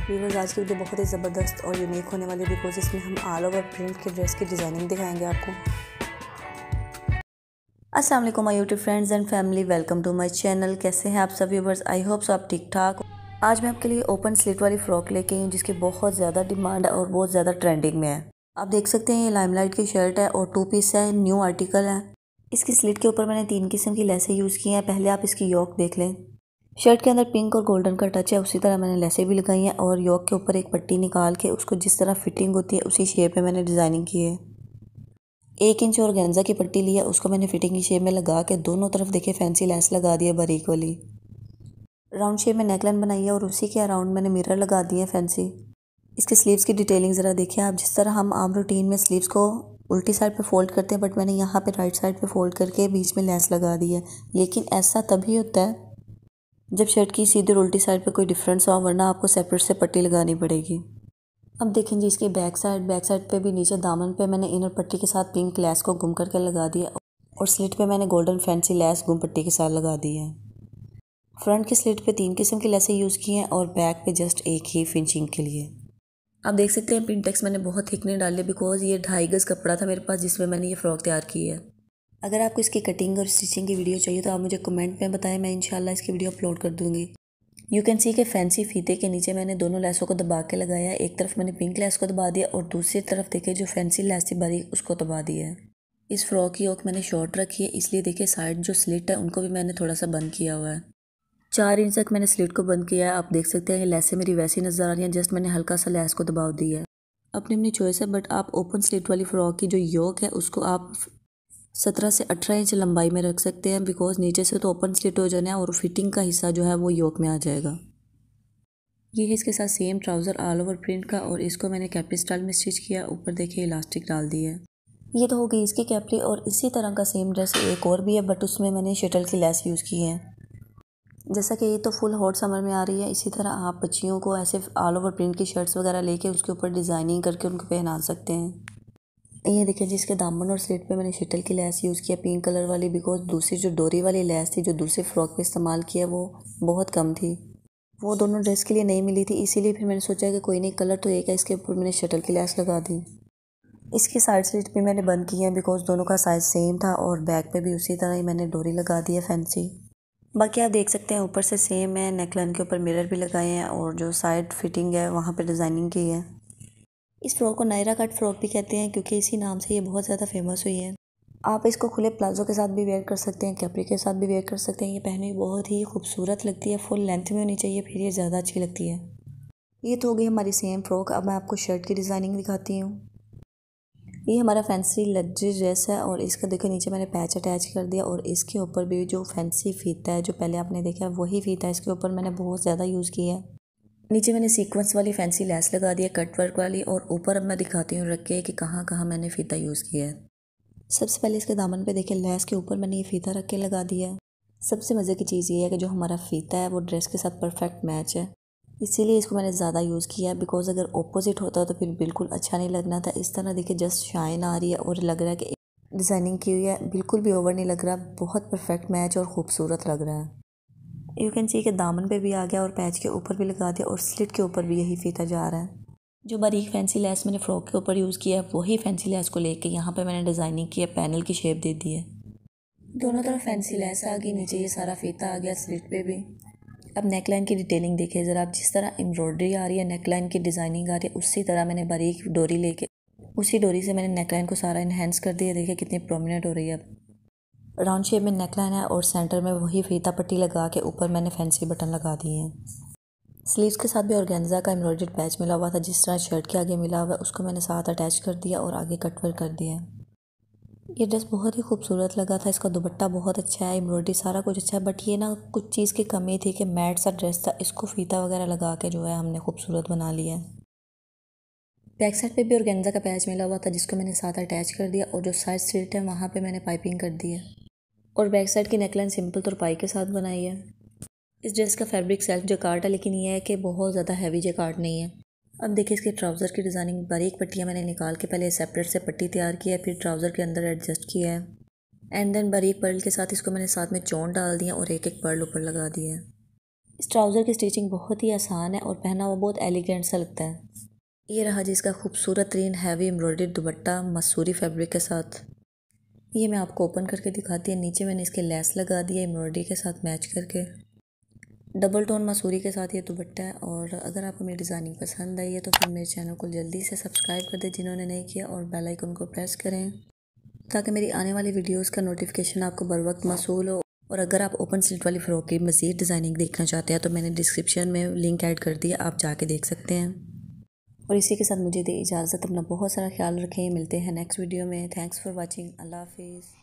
Viewers आज की video बहुत ही ज़बरदस्त और यूनिक होने वाली बिकॉज़ इसमें हम ऑल ओवर प्रिंट के ड्रेस की डिज़ाइनिंग दिखाएँगे आपको। अस्सलाम वालेकुम my YouTube friends and family welcome to my channel कैसे हैं आप सब व्यूवर्स आई होप सो आप ठीक ठाक आज मैं आपके लिए ओपन स्लिट वाली फ़्रॉक लेके आई हूँ, जिसकी बहुत ज़्यादा डिमांड है और बहुत ज़्यादा ट्रेंडिंग में है। आप देख सकते हैं, ये लाइमलाइट की शर्ट है और टू पीस है न्यू आर्टिकल है। इसकी स्लिट के ऊपर मैंने तीन किस्म की लेसें यूज़ की हैं। पहले आप इसकी योक देख लें। शर्ट के अंदर पिंक और गोल्डन का टच है, उसी तरह मैंने लेसें भी लगाई हैं और योक के ऊपर एक पट्टी निकाल के उसको जिस तरह फिटिंग होती है, उसी शेप में मैंने डिज़ाइनिंग की है। एक इंच और गेंजा की पट्टी लिया उसको मैंने फिटिंग की शेप में लगा के दोनों तरफ़ देखे फैंसी लेस लगा दिया बारीक वाली। राउंड शेप में नेकलाइन बनाई है और उसी के अराउंड मैंने मिरर लगा दिए फैंसी। इसके स्लीव्स की डिटेलिंग ज़रा देखिए, आप जिस तरह हम आम रूटीन में स्लीव्स को उल्टी साइड पे फोल्ड करते हैं, बट मैंने यहाँ पे राइट साइड पे फोल्ड करके बीच में लेस लगा दी है, लेकिन ऐसा तभी होता है जब शर्ट की सीधे और उल्टी साइड पे कोई डिफरेंस हो वरना आपको सेपरेट से पट्टी लगानी पड़ेगी। अब देखें जी इसकी बैक साइड बैक साइड पे भी नीचे दामन पे मैंने इनर पट्टी के साथ पिंक लेस को गुम करके लगा दिया और स्लिट पे मैंने गोल्डन फैंसी लेस गुम पट्टी के साथ लगा दी है। फ्रंट की स्लिट पे तीन किस्म की लेसें यूज़ की हैं और बैक पे जस्ट एक ही फिनिशिंग के लिए। आप देख सकते हैं पिंटेक्स मैंने बहुत थिक नहीं डाले बिकॉज़ ये ढाई गज़ कपड़ा था मेरे पास जिसमें मैंने ये फ़्रॉक तैयार की है। अगर आपको इसकी कटिंग और स्टिचिंग की वीडियो चाहिए तो आप मुझे कमेंट में बताएँ, मैं इंशाल्लाह इसकी वीडियो अपलोड कर दूँगी। यू कैन सी के फैंसी फीते के नीचे मैंने दोनों लेसों को दबा के लगाया। एक तरफ़ मैंने पिंक लेस को दबा दिया और दूसरी तरफ़ देखे जो फैंसी लेस थी बारीक उसको दबा दिया है। इस फ्रॉक की ओक मैंने शॉर्ट रखी है, इसलिए देखिए साइड जो स्लिट है, उनको भी मैंने थोड़ा सा बंद किया हुआ है। चार इंच तक मैंने स्लिट को बंद किया है। आप देख सकते हैं लेसें मेरी वैसी नज़र आ रही हैं जस्ट मैंने हल्का सा लेस को दबाव दिया है। अपनी अपनी चॉइस है बट आप ओपन स्लिट वाली फ़्रॉक की जो योक है, उसको आप सत्रह से अठारह इंच लंबाई में रख सकते हैं बिकॉज़ नीचे से तो ओपन स्लिट हो जाना है और फिटिंग का हिस्सा जो है वो योक में आ जाएगा। ये है इसके साथ same trouser all over print का और इसको मैंने कैपरी स्टाइल में स्टिच किया। ऊपर देखिए इलास्टिक डाल दी है। ये तो हो गई इसकी कैपरी और इसी तरह का सेम ड्रेस एक और भी है बट उसमें मैंने शटल की लेस यूज़ की है। जैसा कि ये तो फुल हॉट समर में आ रही है, इसी तरह आप बच्चियों को ऐसे ऑल ओवर प्रिंट की शर्ट्स वगैरह लेके उसके ऊपर डिज़ाइनिंग करके उनको पहना सकते हैं। ये देखिए जिसके दामन और स्लेट पे मैंने शटल की लैस यूज़ किया, पिंक कलर वाली बिकॉज़ दूसरी जो डोरी वाली लैस थी, जो दूसरे फ्रॉक पे इस्तेमाल किया, वो बहुत कम थी। वो दोनों ड्रेस के लिए नहीं मिली थी, इसीलिए फिर मैंने सोचा कि कोई नहीं, कलर तो एक है, इसके ऊपर मैंने शटल की लैस लगा दी। इसकी साइड स्लिट भी मैंने बंद की है बिकॉज़ दोनों का साइज़ सेम था और बैक पे भी उसी तरह ही मैंने डोरी लगा दी है फैंसी बाकी आप देख सकते हैं, ऊपर से सेम है नेकलाइन के ऊपर मिरर भी लगाए हैं और जो साइड फिटिंग है, वहाँ पर डिज़ाइनिंग की है। इस फ्रॉक को नायरा कट फ्रॉक भी कहते हैं क्योंकि इसी नाम से ये बहुत ज़्यादा फ़ेमस हुई है। आप इसको खुले प्लाजो के साथ भी वेयर कर सकते हैं कैपरी के साथ भी वेयर कर सकते हैं। ये पहनने बहुत ही खूबसूरत लगती है फुल लेंथ में होनी चाहिए, फिर ये ज़्यादा अच्छी लगती है। ये तो हो गई हमारी सेम फ्रॉक अब मैं आपको शर्ट की डिज़ाइनिंग दिखाती हूँ। ये हमारा फैंसी लग्जरी ड्रेस है और इसका देखो, नीचे मैंने पैच अटैच कर दिया और इसके ऊपर भी जो फैंसी फीता है, जो पहले आपने देखा है वही फीता है। इसके ऊपर मैंने बहुत ज़्यादा यूज़ किया है। नीचे मैंने सीक्वेंस वाली फैंसी लेस लगा दिया कट वर्क वाली, और ऊपर अब मैं दिखाती हूँ रख के कि कहाँ कहाँ मैंने फ़ीता यूज़ किया है। सबसे पहले इसके दामन पे देखिए लेस के ऊपर मैंने ये फ़ीता रख के लगा दिया है। सबसे मज़े की चीज़ ये है कि जो हमारा फ़ीता है, वो ड्रेस के साथ परफेक्ट मैच है। इसीलिए इसको मैंने ज़्यादा यूज़ किया बिकॉज़ अगर ऑपोजिट होता तो फिर बिल्कुल अच्छा नहीं लगना था। इस तरह देखिए जस्ट शाइन आ रही है और लग रहा है कि डिज़ाइनिंग की हुई है। बिल्कुल भी ओवर नहीं लग रहा, बहुत परफेक्ट मैच और ख़ूबसूरत लग रहा है। यू कैन सी के दामन पे भी आ गया और पैच के ऊपर भी लगा दिया और स्लिट के ऊपर भी यही फीता जा रहा है। जो बारीक फैंसी लेस मैंने फ़्रॉक के ऊपर यूज़ किया है, वही फैंसी लेस को लेके यहाँ पे मैंने डिज़ाइनिंग की है पैनल की शेप दे दी है। दोनों तरफ़ फैंसी लेस आ गई, नीचे ये सारा फीता आ गया स्लिट पे भी। अब नेकलाइन की डिटेलिंग देखिए, ज़रा आप जिस तरह एम्ब्रॉयडरी आ रही है नेकलाइन की डिज़ाइनिंग आ रही है, उसी तरह मैंने बारीक डोरी लेके, उसी डोरी से मैंने नेकलाइन को सारा इन्हेंस कर दिया। देखिए कितनी प्रोमिनेंट हो रही है अब। राउंड शेप में नेकलाइन है और सेंटर में वही फीता पट्टी लगा के ऊपर मैंने फैंसी बटन लगा दिए हैं। स्लीव्स के साथ भी ऑर्गेन्जा का एम्ब्रॉयडर्ड पैच मिला हुआ था, जिस तरह शर्ट के आगे मिला हुआ है, उसको मैंने साथ अटैच कर दिया और आगे कटवर कर दिया ये ड्रेस बहुत ही खूबसूरत लगा था, इसका दुपट्टा बहुत अच्छा है, एम्ब्रॉयडरी सारा कुछ अच्छा है, बट ये ना कुछ चीज़ की कमी थी कि मैट सा ड्रेस था, इसको फीता वगैरह लगा के जो है हमने खूबसूरत बना लिया है। बैक साइड पे भी ऑर्गेन्जा का पैच मिला हुआ था, जिसको मैंने साथ अटैच कर दिया और जो साइड स्ट्रेट है वहाँ पे मैंने पाइपिंग कर दी है। और बैक साइड की नेकलाइन सिंपल तुरपाई के साथ बनाई है। इस ड्रेस का फैब्रिक सेल्फ जकार्ट है, लेकिन यह है कि बहुत ज़्यादा हैवी जकार्ट नहीं है। अब देखिए इसके ट्राउज़र की डिज़ाइनिंग, बारीक पट्टियाँ मैंने निकाल के पहले सेपरेट से पट्टी तैयार की है, फिर ट्राउज़र के अंदर एडजस्ट किया है। एंड देन बारीक पर्ल के साथ इसको मैंने साथ में चौंट डाल दिया और एक एक पर्ल ऊपर लगा दिया है। इस ट्राउज़र की स्टिचिंग बहुत ही आसान है और पहना हुआ बहुत एलिगेंट सा लगता है। ये रहा जिसका खूबसूरत तरीन heavy embroidery dupatta Masuri fabric के साथ। ये मैं आपको ओपन करके दिखाती हूँ। नीचे मैंने इसके लेस लगा दिया एम्ब्रॉयडरी के साथ मैच करके। डबल टोन मसूरी के साथ ये दुपट्टा है और अगर आपको मेरी डिज़ाइनिंग पसंद आई है तो फिर मेरे चैनल को जल्दी से सब्सक्राइब कर दें जिन्होंने नहीं किया और बेल आइकन को प्रेस करें। ताकि मेरी आने वाली वीडियोस का नोटिफिकेशन आपको बर वक्त मसूल हो। और अगर आप ओपन स्लिट वाली फ़्रॉक की मज़ीद डिज़ाइनिंग देखना चाहते हैं तो मैंने डिस्क्रिप्शन में लिंक ऐड कर दिया आप जाके देख सकते हैं। और इसी के साथ मुझे दे इजाज़त। अपना बहुत सारा ख्याल रखें। मिलते हैं नेक्स्ट वीडियो में। थैंक्स फॉर वॉचिंग अल्लाह हाफिज़।